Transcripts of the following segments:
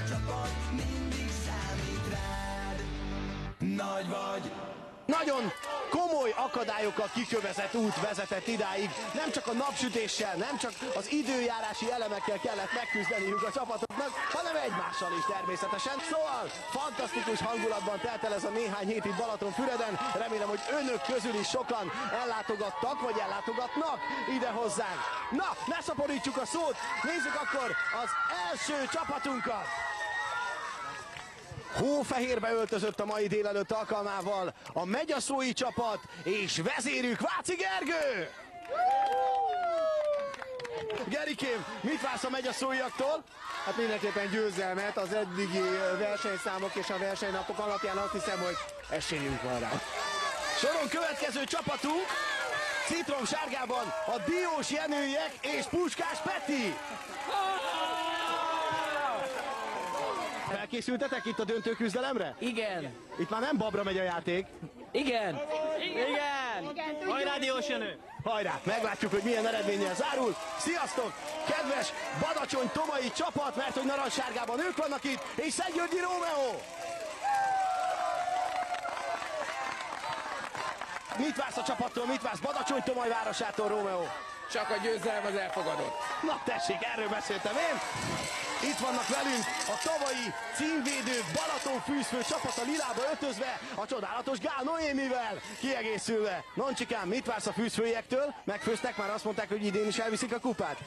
a csapat mindig számít rád. Nagy vagy, Nagyon komoly akadályokkal kikövezett út vezetett idáig. Nem csak a napsütéssel, nem csak az időjárási elemekkel kellett megküzdeniük a csapatoknak, hanem egymással is természetesen. Szóval fantasztikus hangulatban telt el ez a néhány hét itt Balatonfüreden. Remélem, hogy önök közül is sokan ellátogattak, vagy ellátogatnak ide hozzánk. Na, ne szaporítsuk a szót, nézzük akkor az első csapatunkat. Hófehérbe öltözött a mai délelőtt alkalmával a megyaszói csapat és vezérük Váci Gergő! Gerikém, mit vársz a megyaszóiaktól? Hát mindenképpen győzelmet az eddigi versenyszámok és a versenynapok alapján azt hiszem, hogy esélyünk van rá. Soron következő csapatunk Citrom sárgában a Diós Jenőjek és Puskás Peti! Felkészültetek itt a döntő küzdelemre? Igen. Itt már nem babra megy a játék. Igen. Igen. Hajrá, Diós Jenő. Hajrá, meglátjuk, hogy milyen eredménnyel zárul. Sziasztok! Kedves Badacsony Tomai csapat, mert hogy narancssárgában ők vannak itt, és Szentgyörgyi Rómeó! Mit vársz a csapattól, mit vársz Badacsony Tomai városától, Rómeó? Csak a győzelem az elfogadott. Na tessék, erről beszéltem én. Itt vannak velünk a tavalyi címvédő Balaton fűzfő csapat a lilába ötözve, a csodálatos Gál Noémivel kiegészülve. Noncsikám, mit vársz a fűzfőjektől? Megfőztek már, azt mondták, hogy idén is elviszik a kupát.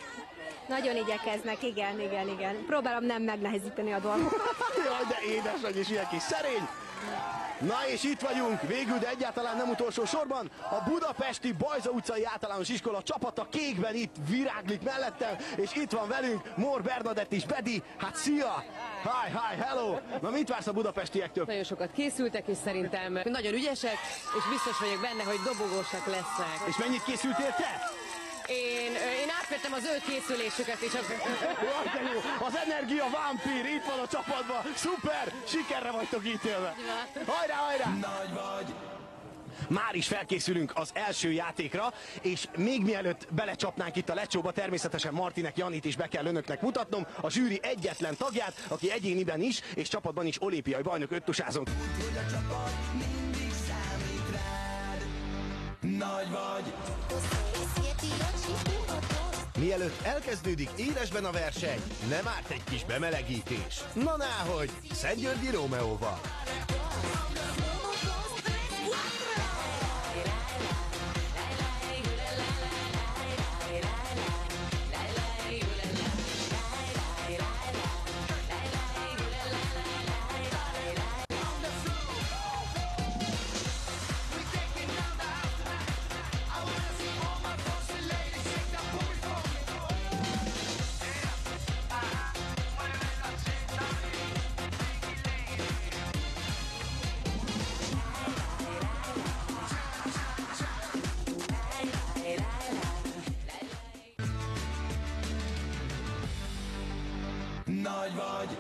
Nagyon igyekeznek, igen, igen, igen. Próbálom nem megnehezíteni a dolgokat. Jaj, de édes vagy, és ilyen kis szerény. Na és itt vagyunk, végül, de egyáltalán nem utolsó sorban, a budapesti Bajza utcai általános iskola csapata kékben itt viráglik mellettem, és itt van velünk Mór Bernadett és Bedi, hát szia! Hi, hi, hello! Na mit vársz a budapestiektől? Nagyon sokat készültek, és szerintem nagyon ügyesek, és biztos vagyok benne, hogy dobogósak lesznek. És mennyit készültél te? Én átvettem az ő készülésüket, és az... Jaj, de jó! Az energia vámpír itt van a csapatban! Szuper! Sikerre vagytok ítélve! Hajrá, hajrá! nagy vagy, Már is felkészülünk az első játékra, és még mielőtt belecsapnánk itt a lecsóba, természetesen Martinek Janit is be kell önöknek mutatnom, a zsűri egyetlen tagját, aki egyéniben is, és csapatban is olimpiai bajnok öttusázon. hogy a csapat mindig számít rád. Nagy vagy, Mielőtt elkezdődik élesben a verseny, nem árt egy kis bemelegítés. Na náhogy, Szentgyörgyi Rómeóval. Vagy,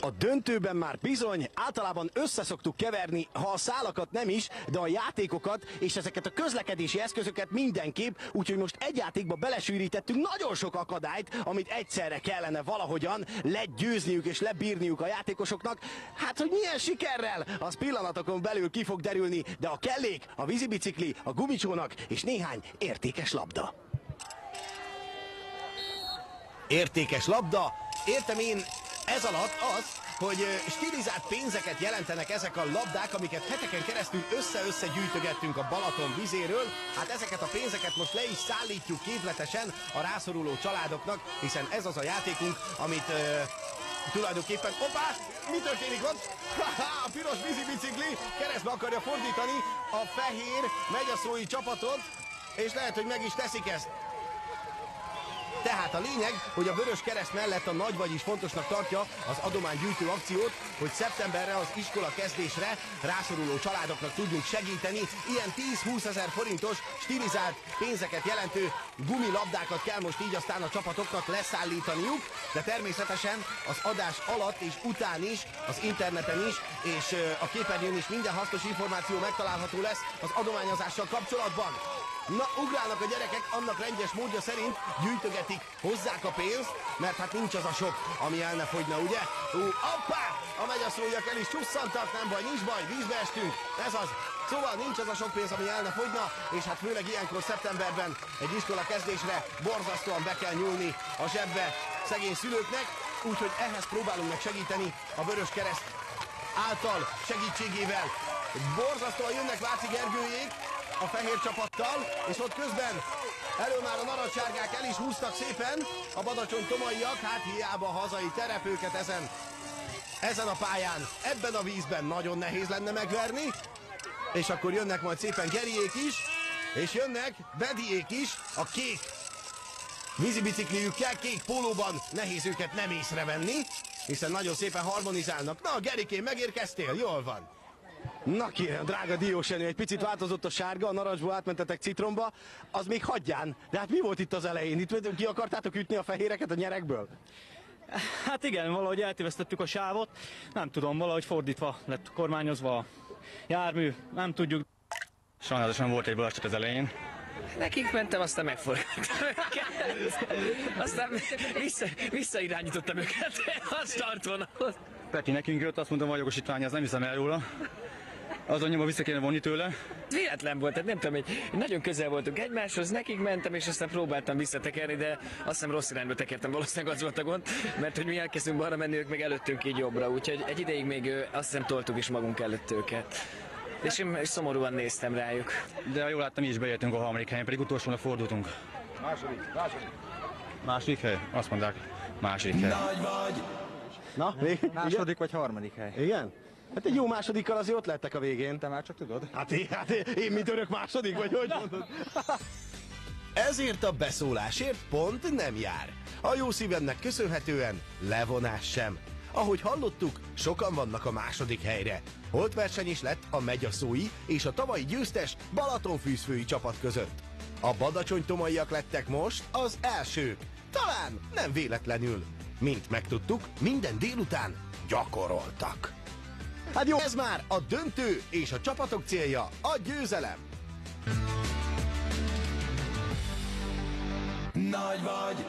A döntőben már bizony általában összeszoktuk keverni, ha a szálakat nem is, de a játékokat és ezeket a közlekedési eszközöket mindenképp, úgyhogy most egy játékba belesűrítettünk nagyon sok akadályt, amit egyszerre kellene valahogyan legyőzniük és lebírniuk a játékosoknak. Hát, hogy milyen sikerrel, az pillanatokon belül ki fog derülni, de a kellék, a vízibicikli, a gumicsónak és néhány értékes labda. Értékes labda, értem én ez alatt az, hogy stilizált pénzeket jelentenek ezek a labdák, amiket heteken keresztül össze-össze gyűjtögettünk a Balaton vizéről. Hát ezeket a pénzeket most le is szállítjuk képletesen a rászoruló családoknak, hiszen ez az a játékunk, amit ö, tulajdonképpen... Hoppá! Mi történik ott? A piros vízibicikli keresztbe akarja fordítani a fehér megyaszói csapatot, és lehet, hogy meg is teszik ezt. Tehát a lényeg, hogy a Vörös Kereszt mellett a nagy vagyis fontosnak tartja az adománygyűjtő akciót, hogy szeptemberre az iskola kezdésre rászoruló családoknak tudjunk segíteni. Ilyen 10-20 ezer forintos stilizált pénzeket jelentő gumilabdákat kell most így aztán a csapatoknak leszállítaniuk, de természetesen az adás alatt és után is, az interneten is, és a képernyőn is minden hasznos információ megtalálható lesz az adományozással kapcsolatban. Na, ugrálnak a gyerekek, annak rendes módja szerint gyűjtögetik gyűjtik, hozzák a pénzt, mert hát nincs az a sok, ami el ne fogyna, ugye? Ú, appá! A megyaszóljak el is csusszantak, nem baj, nincs baj, vízbe estünk, ez az. Szóval nincs az a sok pénz, ami el ne fogyna, és hát főleg ilyenkor szeptemberben egy iskola kezdésre borzasztóan be kell nyúlni a zsebbe szegény szülőknek, úgyhogy ehhez próbálunk meg segíteni a Vörös Kereszt által segítségével. Borzasztóan jönnek Váci Gergőjék a fehér csapattal, és ott közben elő már a narancssárgák el is húztak szépen, a badacsony tomaiak, hát hiába hazai terepőket ezen, ezen a pályán, ebben a vízben nagyon nehéz lenne megverni, és akkor jönnek majd szépen Geriék is, és jönnek Bediék is, a kék vízibicikliükkel, kék pólóban nehéz őket nem észrevenni, hiszen nagyon szépen harmonizálnak. Na, Gerikén, megérkeztél? Jól van. Na kérem, drága Diósenő, egy picit változott a sárga, a narancsból átmentetek citromba, az még hagyján. De hát mi volt itt az elején? Itt ki akartátok ütni a fehéreket a nyerekből? Hát igen, valahogy eltévesztettük a sávot, nem tudom, valahogy fordítva lett kormányozva a jármű, nem tudjuk. Sajnálatosan volt egy baleset az elején. Nekik mentem, aztán megforgattam őket. Aztán vissza, visszairányítottam őket a startvonalhoz. Peti nekünk jött, azt mondtam, hogy jogosítvány, az nem hiszem el róla. Azon nyomban vissza kéne vonni tőle. Véletlen volt, tehát nem tudom, hogy nagyon közel voltunk egymáshoz, nekik mentem, és aztán próbáltam visszatekerni, de azt hiszem rossz irányba tekertem, valószínűleg az volt a gond, mert hogy mi elkezdünk balra menni, ők meg előttünk így jobbra, úgyhogy egy ideig még azt hiszem toltuk is magunk előtt őket. És én szomorúan néztem rájuk. De ha jól láttam, mi is beértünk a harmadik helyen, pedig utolsóra fordultunk. Második, második. Második hely? Azt mondták, második hely. Nagy vagy, Na, még? Második vagy harmadik hely? Igen? Hát egy jó másodikkal azért ott lettek a végén. Te már csak tudod? Hát én, hát én, én mint örök második, vagy hogy mondod? Ezért a beszólásért pont nem jár. A jó szívemnek köszönhetően levonás sem. Ahogy hallottuk, sokan vannak a második helyre. Holtverseny is lett a megyaszói és a tavalyi győztes Balatonfűzfői csapat között. A badacsony tomaiak lettek most az elsők. Talán nem véletlenül. Mint megtudtuk, minden délután gyakoroltak. Hát jó, ez már a döntő és a csapatok célja a győzelem. nagy vagy,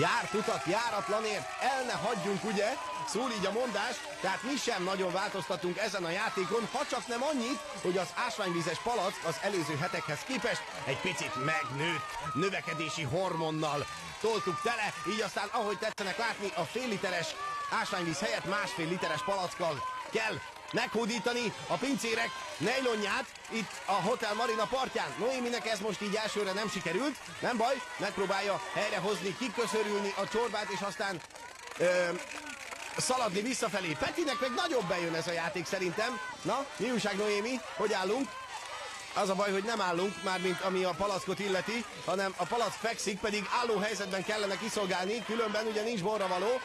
Járt utat járatlanért el ne hagyjunk, ugye? Szól így a mondás, tehát mi sem nagyon változtatunk ezen a játékon, ha csak nem annyit, hogy az ásványvízes palack az előző hetekhez képest egy picit megnőtt növekedési hormonnal. Toltuk tele, így aztán ahogy tetszenek látni, a fél literes ásványvíz helyett másfél literes palackkal kell meghódítani a pincérek nejlonját itt a Hotel Marina partján. Noéminek ez most így elsőre nem sikerült, nem baj, megpróbálja helyrehozni, kiköszörülni a csorbát, és aztán ö, szaladni visszafelé. Petinek meg nagyobb bejön ez a játék szerintem. Na, mi újság Noémi? Hogy állunk? Az a baj, hogy nem állunk, mármint ami a palackot illeti, hanem a palack fekszik, pedig álló helyzetben kellene kiszolgálni, különben ugye nincs borra való,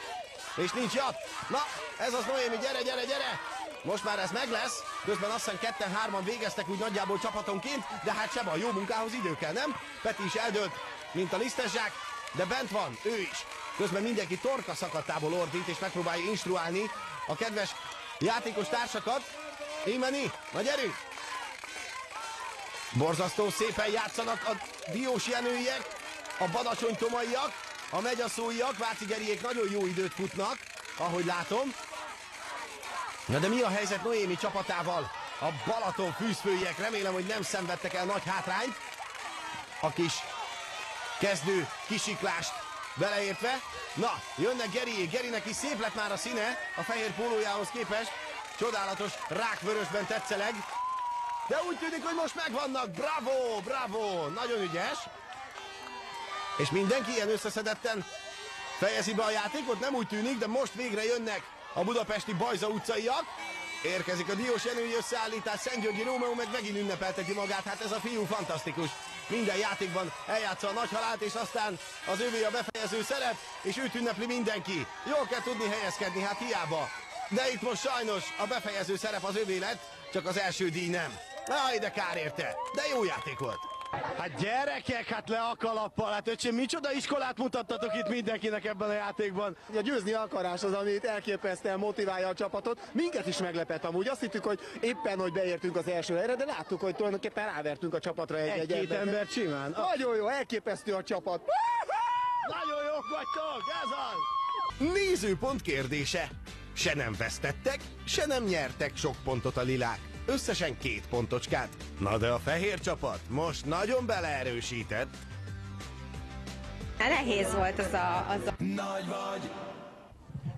és nincs jat. Na, ez az Noémi, gyere, gyere, gyere! Most már ez meg lesz, közben azt hiszem ketten-hárman végeztek úgy nagyjából csapatonként, de hát sem a jó munkához idő kell, nem? Peti is eldőlt, mint a lisztes de bent van, ő is. Közben mindenki torka szakadtából ordít, és megpróbálja instruálni a kedves játékos társakat. Imeni, na gyerünk! Borzasztó szépen játszanak a diós jenőiek, a badacsony tomaiak, a megyaszóiak, Vácigeriék nagyon jó időt futnak, ahogy látom. Na de mi a helyzet Noémi csapatával? A Balaton fűzfőiek remélem, hogy nem szenvedtek el nagy hátrányt. A kis kezdő kisiklást beleértve. Na, jönnek Geriék, Gerinek is szép lett már a színe a fehér pólójához képest. Csodálatos rákvörösben tetszeleg. De úgy tűnik, hogy most megvannak. Bravo, bravo, nagyon ügyes. És mindenki ilyen összeszedetten fejezi be a játékot, nem úgy tűnik, de most végre jönnek a budapesti Bajza utcaiak. Érkezik a Diós Jenői összeállítás, Szentgyörgyi Rómeó meg megint ünnepelteti magát, hát ez a fiú fantasztikus. Minden játékban eljátsza a nagy halált, és aztán az ővé a befejező szerep, és őt ünnepli mindenki. Jól kell tudni helyezkedni, hát hiába. De itt most sajnos a befejező szerep az övé lett, csak az első díj nem. Na, de kár érte, de jó játék volt. Hát gyerekek, hát le a kalappal, hát öcsém, micsoda iskolát mutattatok itt mindenkinek ebben a játékban. A győzni akarás az, amit elképesztően motiválja a csapatot. Minket is meglepett amúgy. Azt hittük, hogy éppen, hogy beértünk az első helyre, de láttuk, hogy tulajdonképpen rávertünk a csapatra egy-egy Egy-két embert. ember simán. Nagyon jó, elképesztő a csapat. Nagyon jók vagytok, ez az! Nézőpont kérdése. Se nem vesztettek, se nem nyertek sok pontot a lilák. Összesen két pontocskát. Na de a fehér csapat most nagyon beleerősített. Nehéz volt az a, az a Nagy vagy,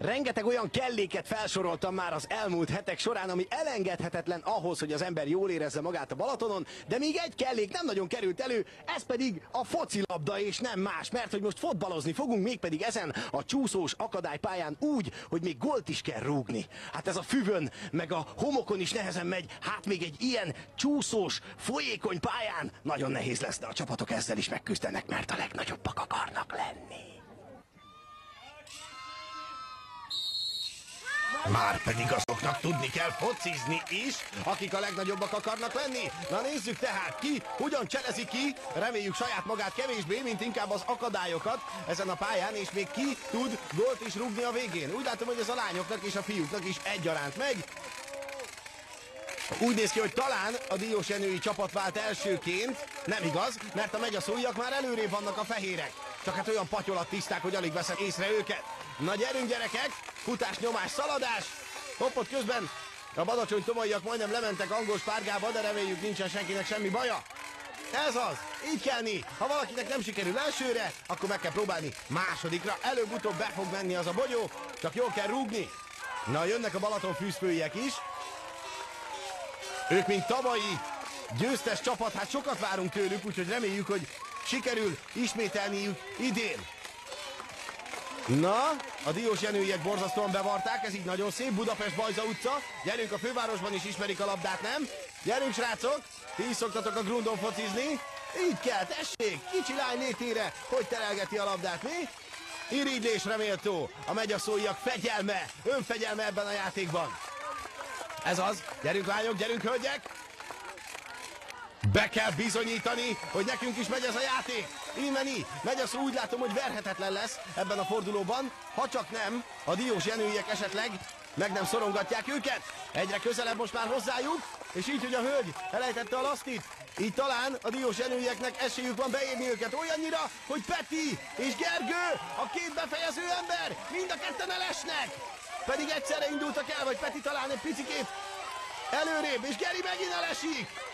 Rengeteg olyan kelléket felsoroltam már az elmúlt hetek során, ami elengedhetetlen ahhoz, hogy az ember jól érezze magát a Balatonon, de még egy kellék nem nagyon került elő, ez pedig a focilabda és nem más, mert hogy most fotbalozni fogunk, mégpedig ezen a csúszós akadálypályán úgy, hogy még gólt is kell rúgni. Hát ez a füvön, meg a homokon is nehezen megy, hát még egy ilyen csúszós, folyékony pályán nagyon nehéz lesz, de a csapatok ezzel is megküzdenek, mert a legnagyobbak akarnak lenni. Már pedig azoknak tudni kell focizni is, akik a legnagyobbak akarnak lenni. Na nézzük tehát ki, hogyan cselezi ki, reméljük saját magát kevésbé, mint inkább az akadályokat ezen a pályán, és még ki tud gólt is rúgni a végén. Úgy látom, hogy ez a lányoknak és a fiúknak is egyaránt megy. Úgy néz ki, hogy talán a Diós Jenői csapat vált elsőként. Nem igaz, mert a megyaszóiak már előrébb vannak a fehérek. Csak hát olyan patyolat tiszták, hogy alig veszek észre őket. Na gyerünk gyerekek, futás, nyomás, szaladás. Hoppot közben a badacsony tomaiak majdnem lementek angol spárgába, de reméljük nincsen senkinek semmi baja. Ez az, így kell ni. Ha valakinek nem sikerül elsőre, akkor meg kell próbálni másodikra. Előbb-utóbb be fog menni az a bogyó, csak jól kell rúgni. Na, jönnek a Balaton fűzfőiek is. Ők, mint tavalyi győztes csapat, hát sokat várunk tőlük, úgyhogy reméljük, hogy sikerül ismételniük idén. Na, a Diós Jenőiek borzasztóan bevarták, ez így nagyon szép, Budapest Bajza utca. Gyerünk, a fővárosban is ismerik a labdát, nem? Gyerünk, srácok, ti is szoktatok a grundon focizni. Így kell, tessék, kicsi lány létére, hogy terelgeti a labdát, mi? Irigylésre méltó, a megyaszóiak fegyelme, önfegyelme ebben a játékban. Ez az. Gyerünk lányok, gyerünk hölgyek! Be kell bizonyítani, hogy nekünk is megy ez a játék. Immeni, megy az úgy látom, hogy verhetetlen lesz ebben a fordulóban, ha csak nem, a diós jenőiek esetleg meg nem szorongatják őket. Egyre közelebb most már hozzájuk, és így, hogy a hölgy elejtette a lasztit, így talán a diós jenőieknek esélyük van beérni őket olyannyira, hogy Peti és Gergő, a két befejező ember, mind a ketten elesnek. Pedig egyszerre indultak el, vagy Peti talán egy picikét előrébb, és Geri megint elesik.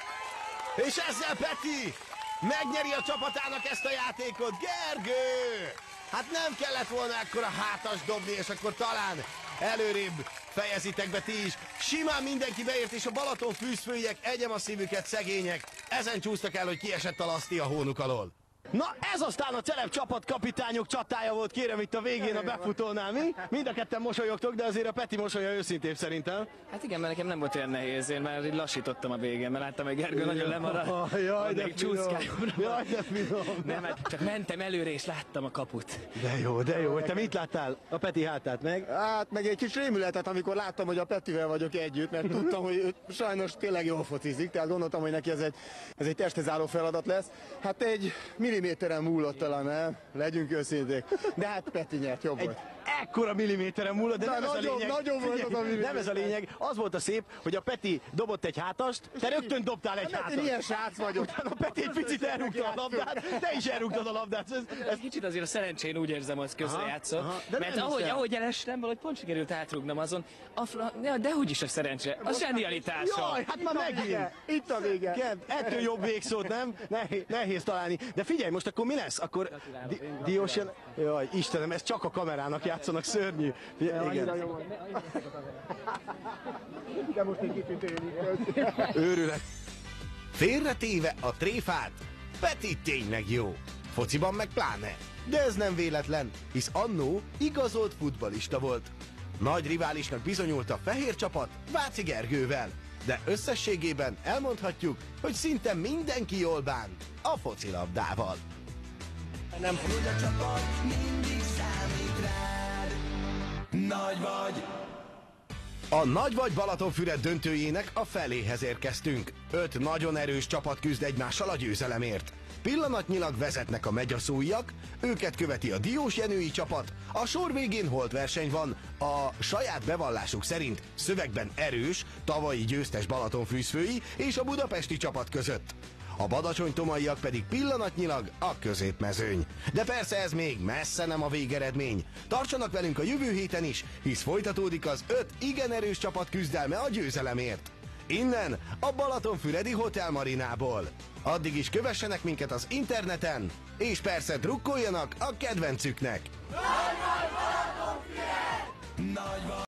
És ezzel Peti megnyeri a csapatának ezt a játékot. Gergő! Hát nem kellett volna ekkora hátas dobni, és akkor talán előrébb fejezitek be ti is. Simán mindenki beért, és a Balaton fűzfőiek egyem a szívüket, szegények. Ezen csúsztak el, hogy kiesett a laszti a hónuk alól. Na ez aztán a celeb csapatkapitányok csatája volt, kérem itt a végén a befutónál, mi? Mind a ketten mosolyogtok, de azért a Peti mosolya őszintébb szerintem. Hát igen, mert nekem nem volt olyan nehéz, én már így lassítottam a végén, mert láttam, hogy Gergő nagyon lemarad. Jaj, de csúszkáljon. Jaj, de finom. Nem, hát csak mentem előre és láttam a kaput. De jó, de jó. Te mit láttál? A Peti hátát meg? Hát meg egy kis rémületet, amikor láttam, hogy a Petivel vagyok együtt, mert tudtam, hogy ő sajnos tényleg jól focizik, tehát gondoltam, hogy neki ez egy, ez egy testhez álló feladat lesz. Hát egy milliméteren múlott talán el, legyünk őszinték. De hát Peti nyert, jobb Egy volt. Ekkora milliméteren múlott, de Na, nem ez a nagyon- lényeg. nagyon volt az a milliméter. Nem ez a lényeg. Az volt a szép, hogy a Peti dobott egy hátast, te rögtön dobtál egy Mert hátast. én ilyen srác vagyok. Utána Peti egy picit elrúgta a labdát, te is elrúgtad a labdát. Ez, ez kicsit azért a szerencsén úgy érzem, hogy közrejátszott. de Mert ahogy, ahogy elestem, valahogy pont sikerült átrugnom azon. A fra... ja, de úgy is a szerencse. A zsenialitása. Jaj, hát már megint. Itt a vége. Kev, ettől jobb végszót, nem? Nehéz, nehéz találni. De figyelj, most akkor mi lesz? Akkor di- Diós jel... Jaj, Istenem, ez csak a kamerának játszanak, szörnyű. Figyelj, Igen. De most egy kicsit élik. Őrület. Félretéve a tréfát, Peti tényleg jó. Fociban meg pláne. De ez nem véletlen, hisz annó igazolt futbalista volt. Nagy riválisnak bizonyult a fehér csapat Váci Gergővel, de összességében elmondhatjuk, hogy szinte mindenki jól bánt a focilabdával. hogy a csapat mindig számít rád. Nagy vagy, A Nagy vagy Balatonfüred döntőjének a feléhez érkeztünk. Öt nagyon erős csapat küzd egymással a győzelemért. Pillanatnyilag vezetnek a megyaszóiak, őket követi a Diós Jenői csapat, a sor végén holt verseny van, a saját bevallásuk szerint szövegben erős, tavalyi győztes Balatonfűzfői és a budapesti csapat között. A badacsony tomaiak pedig pillanatnyilag a középmezőny. De persze ez még messze nem a végeredmény. Tartsanak velünk a jövő héten is, hisz folytatódik az öt igen erős csapat küzdelme a győzelemért. Innen, a Balatonfüredi Hotel Marinából. Addig is kövessenek minket az interneten, és persze drukkoljanak a kedvencüknek. Nagy vagy!